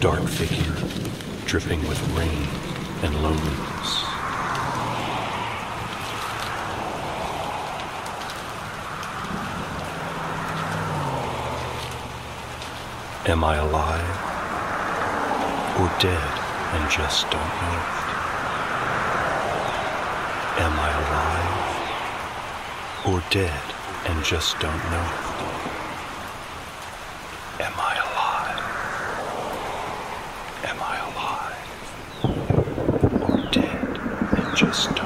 dark figure dripping with rain and loneliness. Am I alive or dead and just don't know? Am I alive or dead and just don't know? Am I? Am I alive or dead? And just